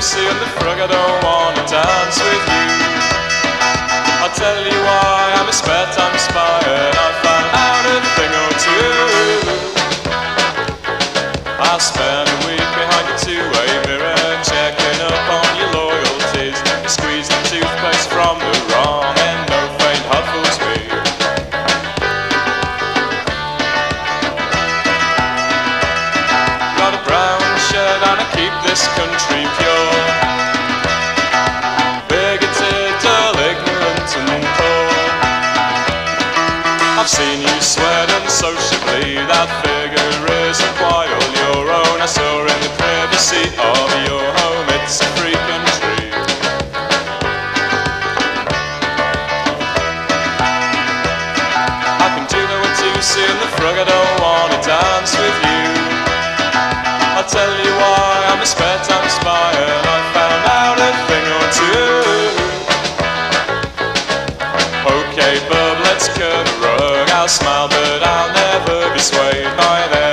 See and the frog, I don't wanna dance with you. I'll tell you why, I'm a spare time spy and I found out a thing or two. I spend a week behind a two-way mirror checking up on your loyalties. You squeeze the toothpaste from the wrong end, no faint huffles me. this country pure. Seen you sweat unsociably, that figure isn't quite all your own. I saw in the privacy of your home, it's a free country. I can do the one too soon, the frog, I don't wanna dance with you. I'll tell you why I'm a spare time spy smile, but I'll never be swayed by them.